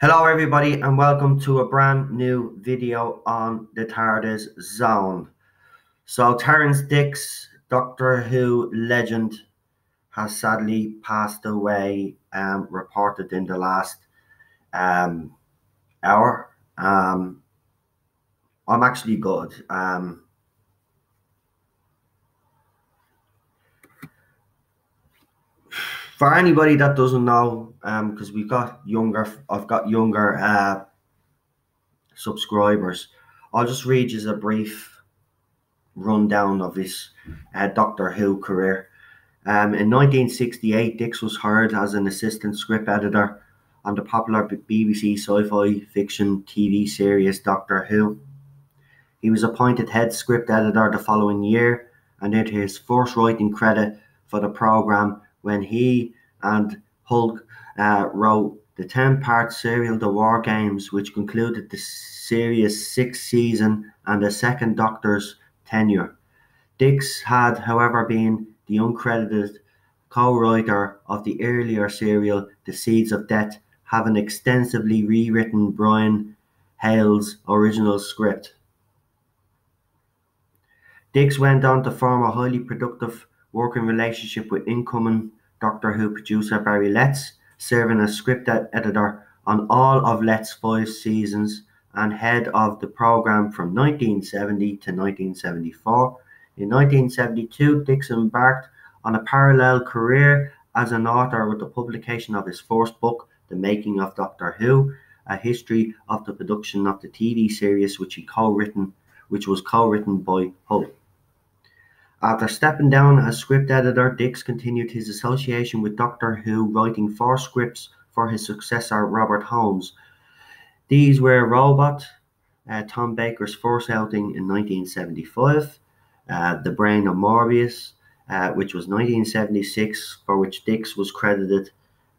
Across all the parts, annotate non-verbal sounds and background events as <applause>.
Hello everybody and welcome to a brand new video on the TARDIS Zone. So Terrance Dicks, Doctor Who legend, has sadly passed away, um, reported in the last um, hour. Um, I'm actually good. Um, for anybody that doesn't know, because um, we've got younger, I've got younger uh, subscribers. I'll just read you a brief rundown of his uh, Doctor Who career. Um, in 1968, Dicks was hired as an assistant script editor on the popular BBC sci-fi fiction TV series Doctor Who. He was appointed head script editor the following year and earned his first writing credit for the programme when he and Hulke uh, wrote the 10 part serial The War Games, which concluded the series' sixth season and the second Doctor's tenure. Dicks had, however, been the uncredited co writer of the earlier serial The Seeds of Death, having extensively rewritten Brian Hayles' original script. Dicks went on to form a highly productive working relationship with incoming Doctor Who producer Barry Letts, serving as script editor on all of Letts' five seasons and head of the programme from 1970 to 1974. In 1972, Dicks embarked on a parallel career as an author with the publication of his first book, The Making of Doctor Who, a history of the production of the TV series which he co-written, which was co-written by Hulke. After stepping down as script editor, Dicks continued his association with Doctor Who, writing four scripts for his successor, Robert Holmes. These were Robot, uh, Tom Baker's first outing in 1975, uh, The Brain of Morbius, uh, which was 1976, for which Dicks was credited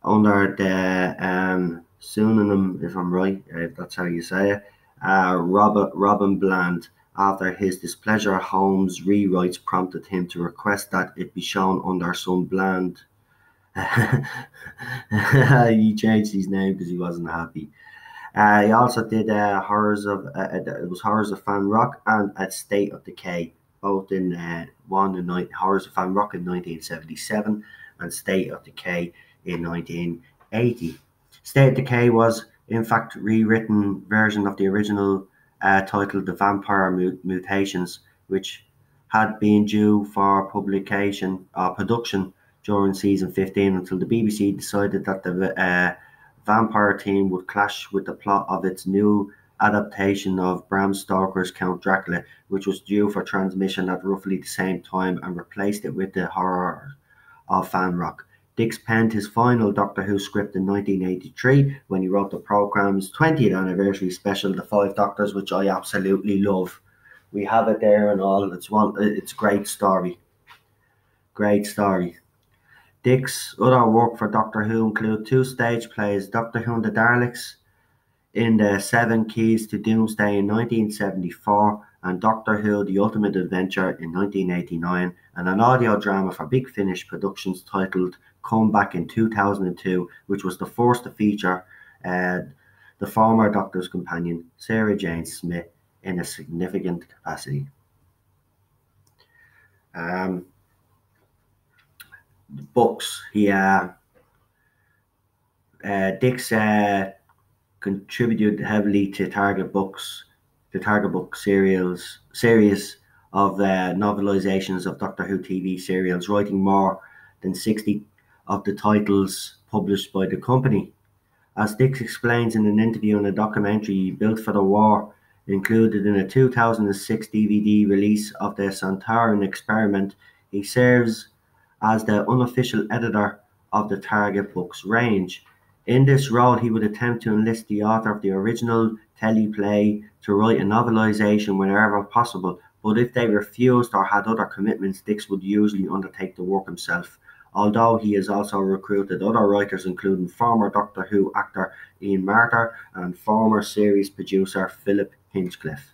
under the um, pseudonym, if I'm right, if that's how you say it, uh, Robert Robin Bland. After his displeasure, Holmes' rewrites prompted him to request that it be shown under some bland. <laughs> he changed his name because he wasn't happy. Uh, he also did uh, horrors of uh, uh it was horrors of Fang Rock and at State of Decay, both in uh, one in night horrors of Fang Rock in 1977 and State of Decay in 1980. State of Decay was in fact rewritten version of the original uh, titled The Vampire Mutations, which had been due for publication or uh, production during season 15 until the BBC decided that the uh, vampire team would clash with the plot of its new adaptation of Bram Stoker's Count Dracula, which was due for transmission at roughly the same time and replaced it with the horror of Fang Rock. Dicks penned his final Doctor Who script in 1983 when he wrote the programme's 20th anniversary special, The Five Doctors, which I absolutely love. We have it there and all. It's one. It's great story. Great story. Dicks' other work for Doctor Who include two stage plays, Doctor Who and the Daleks in the Seven Keys to Doomsday in 1974 and Doctor Who The Ultimate Adventure in 1989 and an audio drama for Big Finish Productions titled Come Back in 2002, which was the first to feature uh, the former Doctor's companion, Sarah Jane Smith, in a significant capacity. Um, books, he uh, uh, Dicks uh, contributed heavily to Target Books, the Target Book serials series of uh, novelizations of Doctor Who TV serials, writing more than 60 of the titles published by the company. As Dicks explains in an interview in a documentary built for the war, included in a 2006 DVD release of the Sontaran experiment, he serves as the unofficial editor of the Target Books range. In this role, he would attempt to enlist the author of the original teleplay to write a novelization whenever possible, but if they refused or had other commitments, Dicks would usually undertake the work himself although he has also recruited other writers, including former Doctor Who actor Ian Marter and former series producer Philip Hinchcliffe.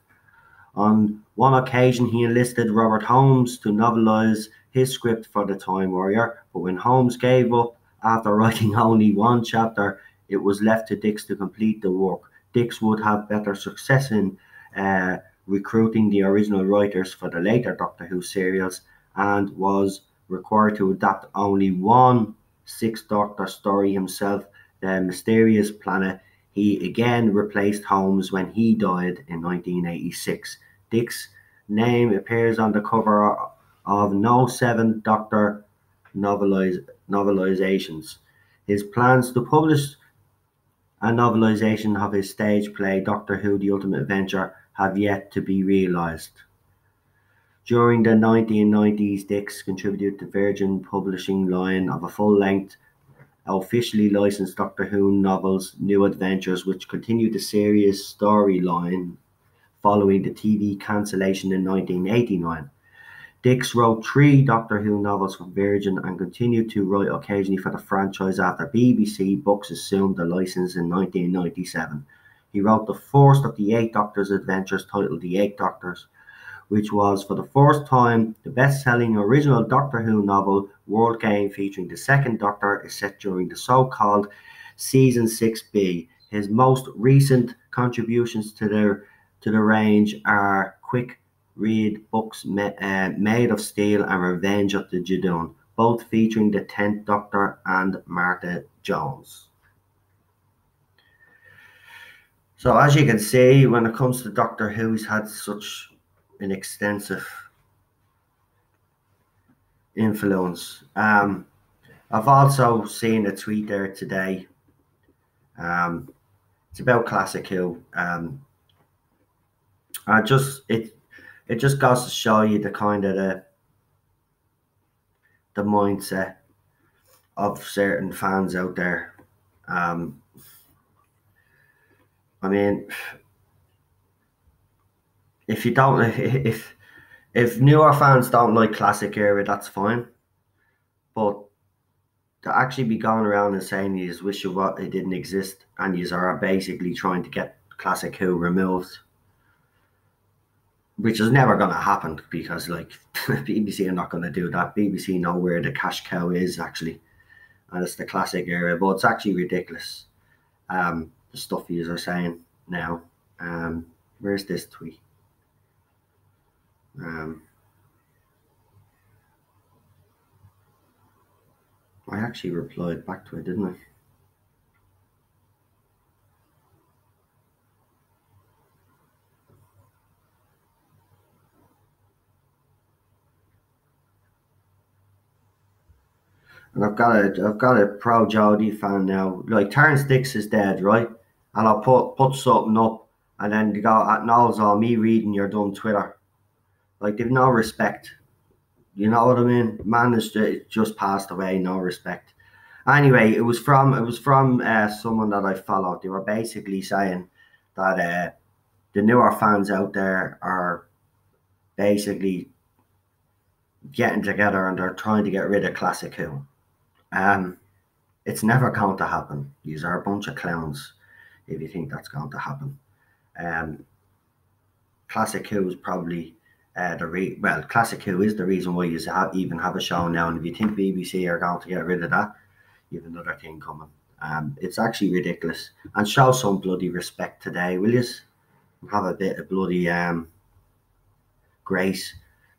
On one occasion, he enlisted Robert Holmes to novelise his script for The Time Warrior, but when Holmes gave up after <laughs> writing only one chapter, it was left to Dicks to complete the work. Dicks would have better success in uh, recruiting the original writers for the later Doctor Who serials and was required to adapt only one Sixth Doctor story himself, The Mysterious Planet. He again replaced Holmes when he died in 1986. Dick's name appears on the cover of no seven Doctor noveliz- novelizations. His plans to publish a novelization of his stage play Doctor Who The Ultimate Adventure have yet to be realized. During the 1990s, Dicks contributed to Virgin Publishing line of a full-length, officially licensed Doctor Who novels, New Adventures, which continued the series storyline following the TV cancellation in 1989. Dicks wrote three Doctor Who novels for Virgin and continued to write occasionally for the franchise after BBC Books assumed the license in 1997. He wrote the first of the Eight Doctors adventures titled The Eight Doctors, which was for the first time the best selling original Doctor Who novel. World Game featuring the second Doctor is set during the so called Season 6B. His most recent contributions to the, to the range are quick read books uh, Made of Steel and Revenge of the Judoon, both featuring the 10th Doctor and Martha Jones. So, as you can see, when it comes to Doctor Who, he's had such an extensive influence. Um, I've also seen a tweet there today. Um, it's about Classic. Um, I just it it just goes to show you the kind of the the mindset of certain fans out there. Um, I mean, if you don't, <laughs> if if newer fans don't like classic era, that's fine. But to actually be going around and saying you just wish you what it didn't exist, and you are basically trying to get classic who removed which is never going to happen because like <laughs> BBC are not going to do that. BBC know where the cash cow is actually, and it's the classic era. But it's actually ridiculous. Um, the stuff you are saying now. Um, where's this tweet? Um, I actually replied back to it, didn't I? and I've got a I've got a pro Jodie fan now. Like Terrance Dicks is dead, right? And I'll put put something up, and then go acknowledge all me reading your dumb Twitter. Like they've no respect. You know what I mean? Man is just passed away, no respect. Anyway, it was from it was from uh, someone that I followed. They were basically saying that uh, the newer fans out there are basically getting together and they're trying to get rid of classic Who. Um, it's never going to happen. These are a bunch of clowns if you think that's going to happen. Um, Classic Who is probably uh, the re- well, Classic Who is the reason why you have, even have a show now. And if you think BBC are going to get rid of that, you have another thing coming. Um, it's actually ridiculous. And show some bloody respect today, will you? Have a bit of bloody um, grace.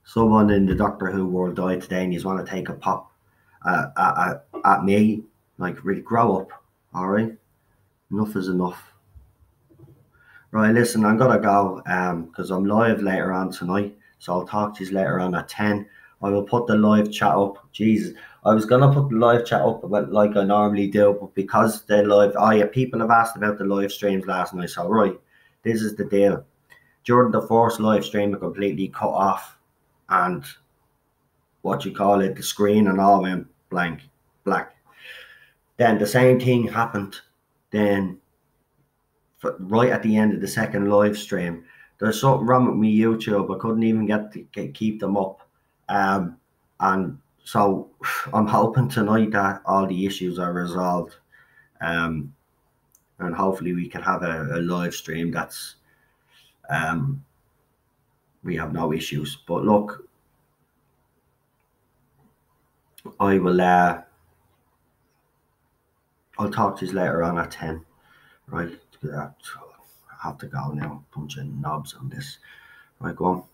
Someone in the Doctor Who world died today, and you want to take a pop at, at, at me. Like, really grow up. All right. Enough is enough. Right, listen, I'm gonna go um because I'm live later on tonight. So I'll talk to you later on at 10. I will put the live chat up. Jesus, I was gonna put the live chat up like I normally do, but because the live oh yeah, people have asked about the live streams last night. So right, this is the deal. During the first live stream I completely cut off and what you call it, the screen and all went blank, black. Then the same thing happened. Then, right at the end of the second live stream, there's something wrong with me YouTube. I couldn't even get to get, keep them up. Um, and so <sighs> I'm hoping tonight that all the issues are resolved. Um, and hopefully we can have a, a live stream that's um, we have no issues. But look, I will uh, I'll talk to you later on at 10. Right? Have to go now. Bunch of knobs on this. Right, go on.